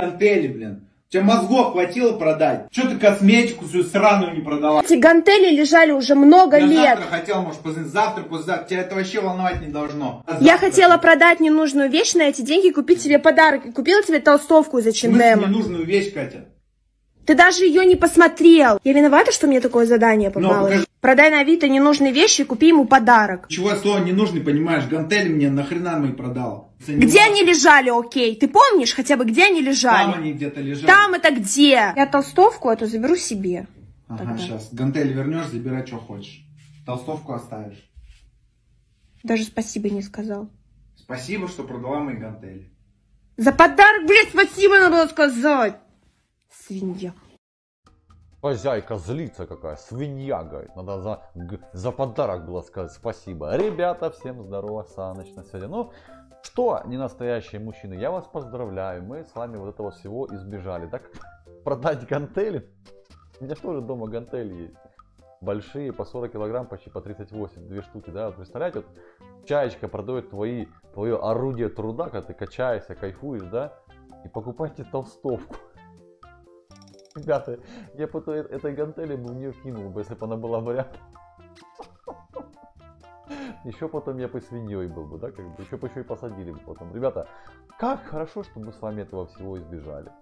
гантели, блин. У тебя мозгов хватило продать? Че ты косметику свою сраную не продала? Эти гантели лежали уже много Я лет. завтра хотел, может, позвонить. Завтра, послезавтра. Тебя это вообще волновать не должно. А Я хотела продать ненужную вещь на эти деньги купить себе подарок. И купила тебе толстовку из H&M. ненужную вещь, Катя? Ты даже ее не посмотрел. Я виновата, что мне такое задание попалось. покажи. Продай на Авито ненужные вещи и купи ему подарок. Чего слово ненужный, понимаешь? Гантели мне нахрена мои продала? Где они лежали, окей? Ты помнишь хотя бы, где они лежали? Там они где-то лежат. Там это где? Я толстовку эту заберу себе. Ага, тогда. сейчас. Гантели вернешь, забирай, что хочешь. Толстовку оставишь. Даже спасибо не сказал. Спасибо, что продала мои гантели. За подарок, блядь, спасибо надо было сказать. Свинья. Хозяйка злится какая, свинья, говорит. Надо за, за подарок было сказать спасибо. Ребята, всем здорово, Саныч на связи. Ну, что, не настоящие мужчины, я вас поздравляю. Мы с вами вот этого всего избежали. Так, продать гантели? У меня тоже дома гантели есть. Большие, по 40 килограмм, почти по 38, две штуки, да, вот представляете, вот чаечка продает твои, твое орудие труда, когда ты качаешься, кайфуешь, да, и покупайте толстовку. Ребята, я бы этой, этой гантели бы в нее кинул бы, если бы она была бы рядом. Еще потом я бы свиньей был бы, да, как бы, еще бы еще и посадили бы потом. Ребята, как хорошо, что мы с вами этого всего избежали.